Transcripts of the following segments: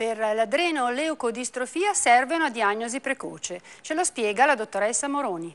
per l'adrenoleucodistrofia serve una diagnosi precoce. Ce lo spiega la dottoressa Moroni.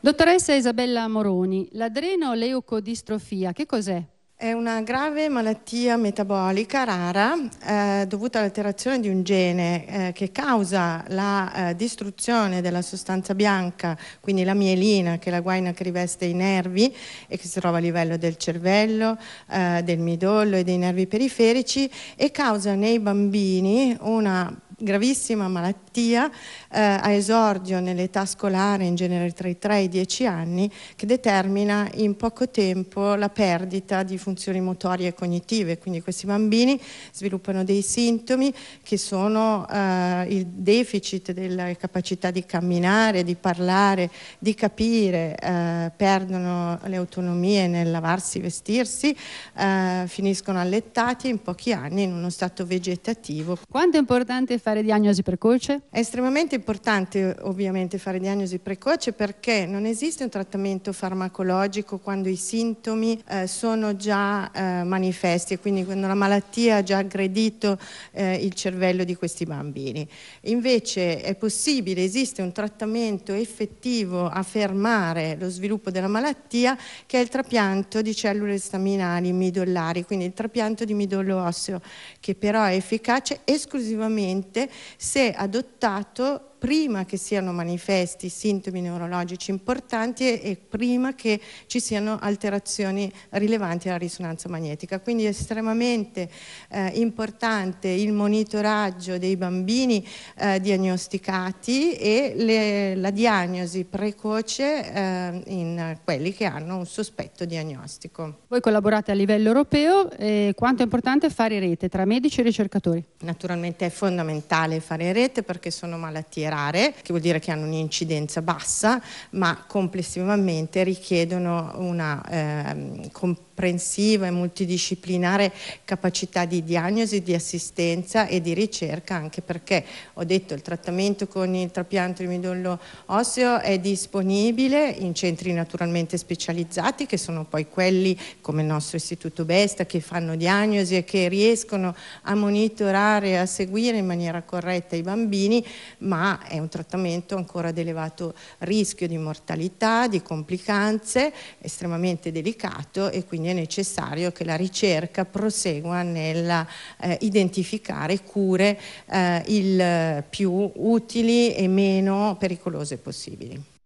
Dottoressa Isabella Moroni, l'adrenoleucodistrofia che cos'è? È una grave malattia metabolica rara eh, dovuta all'alterazione di un gene eh, che causa la eh, distruzione della sostanza bianca, quindi la mielina, che è la guaina che riveste i nervi e che si trova a livello del cervello, eh, del midollo e dei nervi periferici e causa nei bambini una gravissima malattia eh, a esordio nell'età scolare, in genere tra i 3 e i 10 anni, che determina in poco tempo la perdita di funzioni motorie e cognitive. Quindi questi bambini sviluppano dei sintomi che sono eh, il deficit della capacità di camminare, di parlare, di capire, eh, perdono le autonomie nel lavarsi, vestirsi, eh, finiscono allettati in pochi anni in uno stato vegetativo. Quanto è importante fare diagnosi precoce? È estremamente importante ovviamente fare diagnosi precoce perché non esiste un trattamento farmacologico quando i sintomi eh, sono già eh, manifesti e quindi quando la malattia ha già aggredito eh, il cervello di questi bambini. Invece è possibile, esiste un trattamento effettivo a fermare lo sviluppo della malattia che è il trapianto di cellule staminali midollari, quindi il trapianto di midollo osseo che però è efficace esclusivamente se adottato prima che siano manifesti sintomi neurologici importanti e, prima che ci siano alterazioni rilevanti alla risonanza magnetica. Quindi è estremamente eh, importante il monitoraggio dei bambini eh, diagnosticati e le, la diagnosi precoce eh, in quelli che hanno un sospetto diagnostico. Voi collaborate a livello europeo e quanto è importante fare rete tra medici e ricercatori? Naturalmente è fondamentale fare rete perché sono malattie rare, che vuol dire che hanno un'incidenza bassa, ma complessivamente richiedono una eh, comprensiva e multidisciplinare capacità di diagnosi, di assistenza e di ricerca, anche perché ho detto il trattamento con il trapianto di midollo osseo è disponibile in centri naturalmente specializzati, che sono poi quelli come il nostro Istituto Besta, che fanno diagnosi e che riescono a monitorare e a seguire in maniera corretta i bambini, ma è un trattamento ancora ad elevato rischio di mortalità, di complicanze, estremamente delicato e quindi è necessario che la ricerca prosegua nel eh, cure eh, il più utili e meno pericolose possibili.